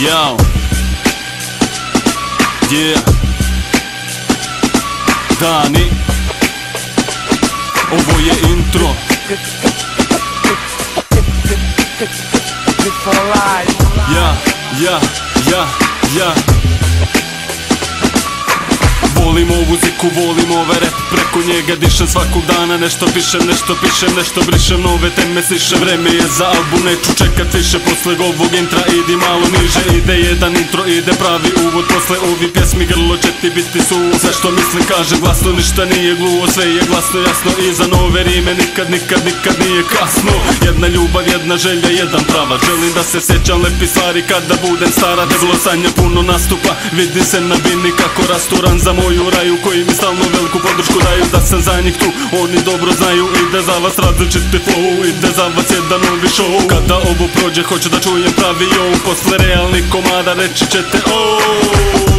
Jao Yeah. Dani. Ovo je intro. Ja, ja, ja, ja Volim ovu ziku, volim ovaj rap Preko njega dišem svakog dana Nešto pišem, nešto pišem, nešto brišem. Nove teme sišem, vreme je za album Neću čekat više. Posle ovog intra Idi malo niže, ide jedan intro Ide pravi uvod, posle ovi pjesmi Grlo će ti biti suvo. Sve što mislim kaže glasno, ništa nije gluvo. Sve je glasno, jasno i za nove rime. Nikad, nikad, nikad nije kasno. Jedna ljubav, jedna želja, jedan prava. Želim da se sjećam lepi stvari. Kada budem stara Deblo sanja puno nastupa. Vidi se na bini kako rasturan za moju raju Koji mi stalno veliku podršku daju. Da sam za njih tu, oni dobro znaju. Ide za vas različiti flow Ide za vas jedan novi show. Kada ovo prođe hoću da čujem pravi yo. Posle realnih komada reći ćete oh